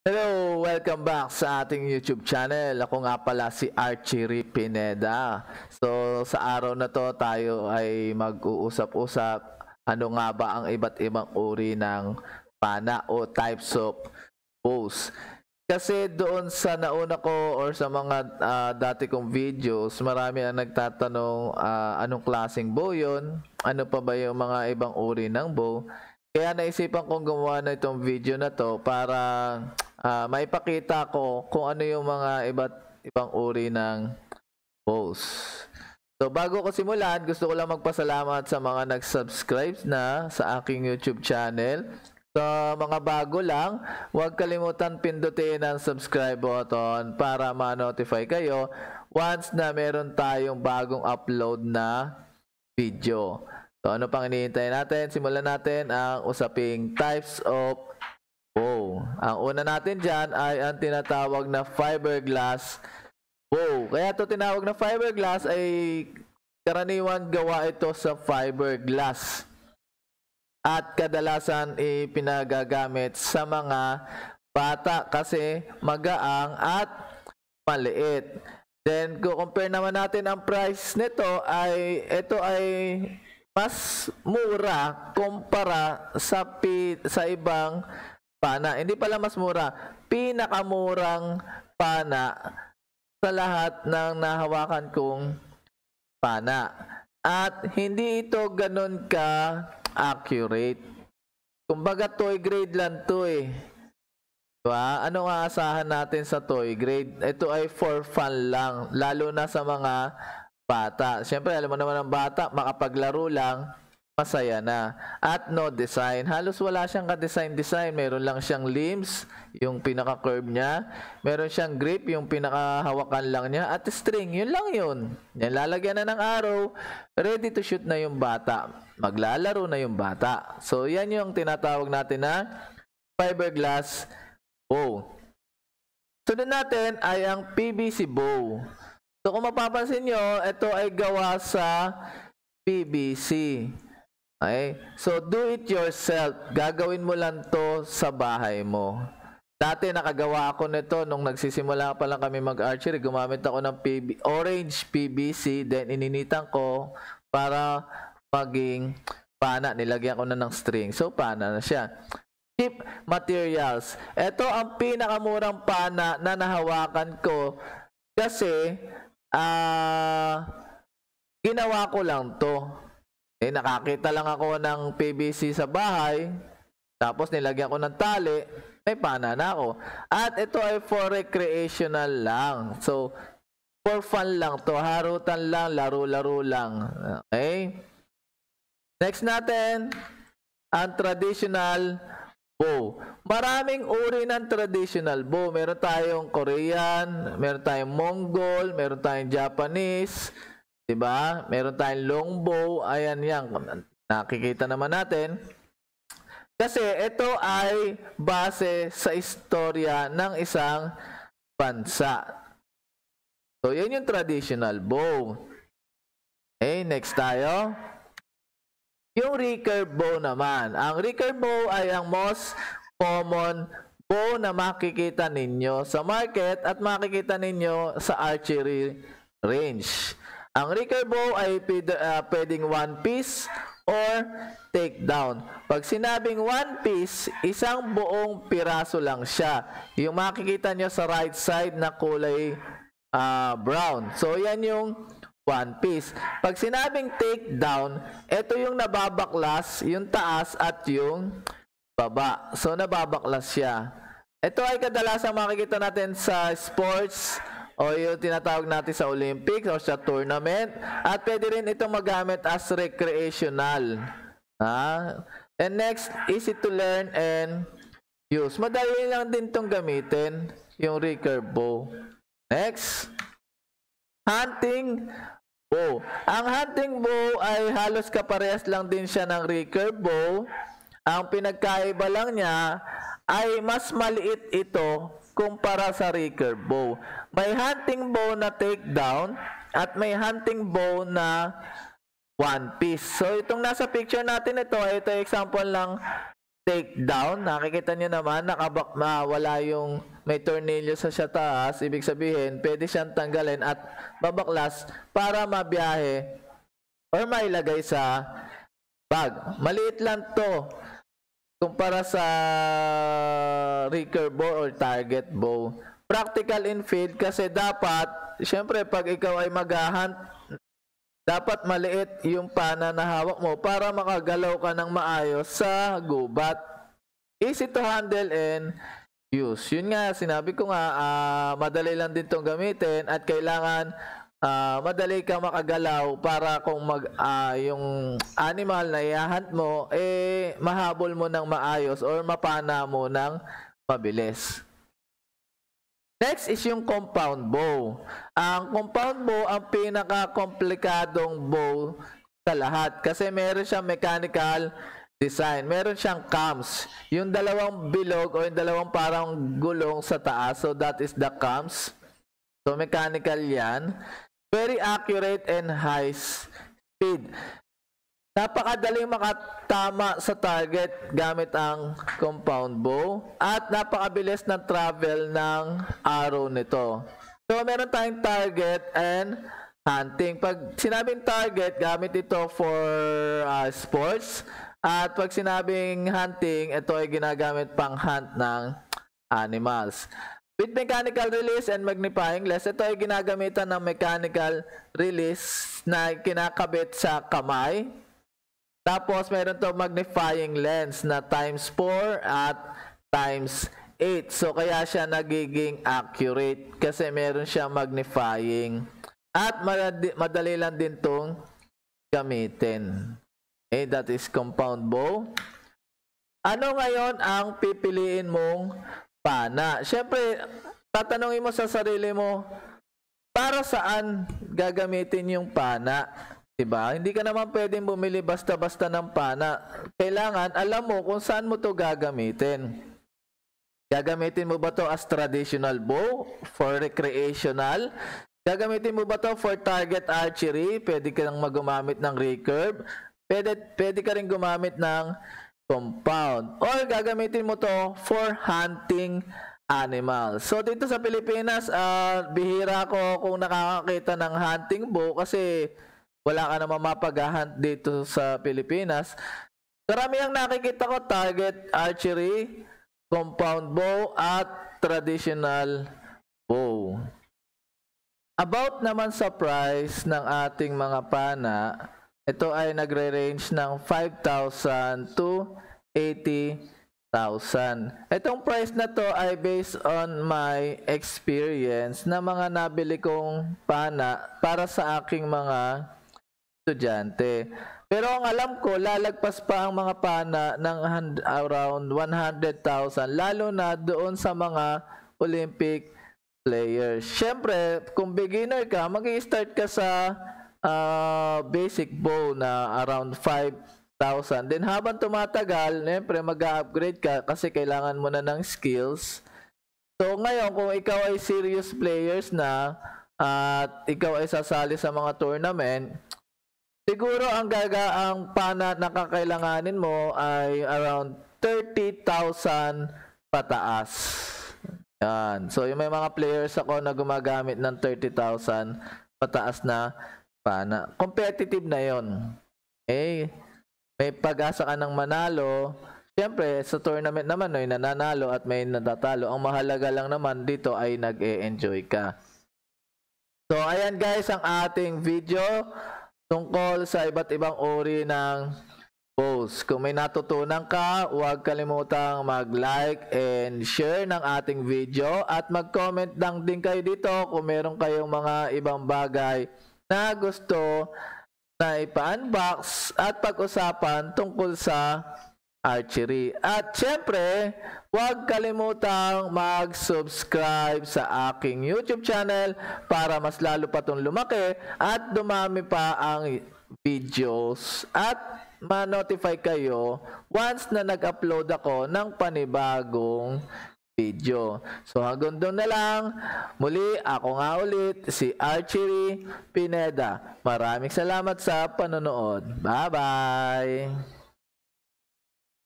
Hello! Welcome back sa ating YouTube channel. Ako nga pala si Archie Pineda. So, sa araw na to tayo ay mag-uusap-usap ano nga ba ang iba't ibang uri ng pana o types of bows. Kasi doon sa nauna ko or sa mga ah, dati kong videos, marami ang nagtatanong ah, anong klaseng bow yun? Ano pa ba yung mga ibang uri ng bow? Kaya naisipan kong gumawa na itong video na to para ah, maipakita ko kung ano yung mga iba't ibang uri ng bows. So bago ko simulan, gusto ko lang magpasalamat sa mga nag-subscribe na sa aking YouTube channel. Sa mga bago lang, huwag kalimutan pindutin ang subscribe button para ma-notify kayo once na meron tayong bagong upload na video. So ano pang iniintay natin? Simulan natin ang usaping types of bow. Ang una natin dyan ay ang tinatawag na fiberglass bow. Kaya ito tinawag na fiberglass ay karaniwan gawa ito sa fiberglass. At kadalasan ipinagagamit sa mga bata kasi magaang at maliit. Then, kung compare naman natin ang price nito ay ito ay mas mura kumpara sa pi, sa ibang pana. Hindi pala mas mura, pinakamurang pana sa lahat ng nahawakan kong pana. At hindi ito ganun ka accurate. Kumbaga toy grade lang to eh. Diba? Ano nga asahan natin sa toy grade? Ito ay for fun lang, lalo na sa mga bata. Siyempre, alam mo naman ang bata, makapaglaro lang, masaya na. At no design. Halos wala siyang ka-design-design. Meron lang siyang limbs, yung pinaka-curve niya. Meron siyang grip, yung pinaka-hawakan lang niya. At string, yun lang yun. Yan, lalagyan na ng arrow. Ready to shoot na yung bata. Maglalaro na yung bata. So, yan yung tinatawag natin na fiberglass bow. Sunod natin ay ang PVC bow. So kung mapapansin nyo, ito ay gawa sa PVC. Okay? So do it yourself. Gagawin mo lang to sa bahay mo. Dati nakagawa ako nito nung nagsisimula pa lang kami mag-archery. Gumamit ako ng PB, orange PVC. Then ininitan ko para maging pana. Nilagyan ko na ng string. So pana na siya cheap materials. Ito ang pinakamurang pana na nahawakan ko kasi ah ginawa ko lang to. Eh, nakakita lang ako ng PVC sa bahay, tapos nilagyan ko ng tali, may pana na ako. At ito ay for recreational lang. So, for fun lang to. Harutan lang, laro-laro lang. Okay? Next natin, ang traditional bow. Maraming uri ng traditional bow. Meron tayong Korean, meron tayong Mongol, meron tayong Japanese, 'di ba? Meron tayong longbow. Ayan 'yan. Nakikita naman natin. Kasi ito ay base sa istorya ng isang bansa. So, yan yung traditional bow. Okay, next tayo. Yung recurve bow naman. Ang recurve bow ay ang most common bow na makikita ninyo sa market at makikita ninyo sa archery range. Ang recurve bow ay uh, pwedeng one piece or take down. Pag sinabing one piece, isang buong piraso lang siya. Yung makikita nyo sa right side na kulay uh, brown. So, yan yung one piece. Pag sinabing take down, ito yung nababaklas, yung taas at yung baba. So, nababaklas siya. Ito ay kadalasang makikita natin sa sports o yung tinatawag natin sa Olympics o sa tournament. At pwede rin itong magamit as recreational. Ha? And next, easy to learn and use. Madali lang din itong gamitin, yung recurve bow. Next, hunting bow. Ang hunting bow ay halos kaparehas lang din siya ng recurve bow. Ang pinagkaiba lang niya ay mas maliit ito kumpara sa recurve bow. May hunting bow na takedown at may hunting bow na one piece. So itong nasa picture natin ito, ito example lang take down. Nakikita nyo naman, nakabak na wala yung may tornilyo sa siya taas. Ibig sabihin, pwede siyang tanggalin at babaklas para mabiyahe or mailagay sa bag. Maliit lang to kumpara sa recurve bow or target bow. Practical in field kasi dapat, syempre pag ikaw ay maghahunt, dapat maliit yung pana na hawak mo para makagalaw ka ng maayos sa gubat. Easy to handle and use. Yun nga, sinabi ko nga, uh, madali lang din itong gamitin at kailangan uh, madali ka makagalaw para kung mag uh, yung animal na ihahunt mo eh mahabol mo ng maayos or mapana mo ng mabilis. Next is yung compound bow. Ang compound bow ang pinaka-komplikadong bow sa lahat kasi meron siyang mechanical design. Meron siyang cams. Yung dalawang bilog o yung dalawang parang gulong sa taas. So that is the cams. So mechanical yan. Very accurate and high speed. Napakadaling makatama sa target gamit ang compound bow at napakabilis ng travel ng arrow nito. So meron tayong target and hunting. Pag sinabing target, gamit ito for uh, sports. At pag sinabing hunting, ito ay ginagamit pang hunt ng animals. With mechanical release and magnifying glass, ito ay ginagamitan ng mechanical release na kinakabit sa kamay tapos, meron to magnifying lens na times 4 at times 8. So, kaya siya nagiging accurate kasi meron siya magnifying. At madali lang din tong gamitin. Okay, that is compound bow. Ano ngayon ang pipiliin mong pana? Siyempre, tatanungin mo sa sarili mo, para saan gagamitin yung pana? Diba? Hindi ka naman pwedeng bumili basta-basta ng pana. Kailangan alam mo kung saan mo to gagamitin. Gagamitin mo ba to as traditional bow for recreational? Gagamitin mo ba to for target archery? Pwede ka nang magumamit ng recurve. Pwede, pwede ka rin gumamit ng compound. Or gagamitin mo to for hunting animals. So dito sa Pilipinas, uh, bihira ko kung nakakakita ng hunting bow kasi wala ka naman mapagahan dito sa Pilipinas. Karami ang nakikita ko, target archery, compound bow, at traditional bow. About naman sa price ng ating mga pana, ito ay nagre-range ng 5,000 to 80,000. Itong price na to ay based on my experience na mga nabili kong pana para sa aking mga estudyante. Pero ang alam ko, lalagpas pa ang mga pana ng around 100,000 lalo na doon sa mga Olympic players. Siyempre, kung beginner ka, mag start ka sa uh, basic bow na around 5,000. Then habang tumatagal, siyempre mag-upgrade ka kasi kailangan mo na ng skills. So ngayon, kung ikaw ay serious players na at ikaw ay sasali sa mga tournament, Siguro ang gaga ang pana na kakailanganin mo ay around 30,000 pataas. Yan. So yung may mga players ako na gumagamit ng 30,000 pataas na pana. Competitive na 'yon. Okay? May pag-asa ka ng manalo. Siyempre, sa tournament naman ay nananalo at may natatalo. Ang mahalaga lang naman dito ay nag-e-enjoy ka. So, ayan guys ang ating video tungkol sa iba't ibang uri ng posts. Kung may natutunan ka, huwag kalimutang mag-like and share ng ating video at mag-comment lang din kayo dito kung meron kayong mga ibang bagay na gusto na ipa-unbox at pag-usapan tungkol sa archery. At syempre, huwag kalimutang mag-subscribe sa aking YouTube channel para mas lalo pa itong lumaki at dumami pa ang videos at ma-notify kayo once na nag-upload ako ng panibagong video. So hanggang doon na lang. Muli, ako nga ulit, si Archery Pineda. Maraming salamat sa panonood. Bye-bye!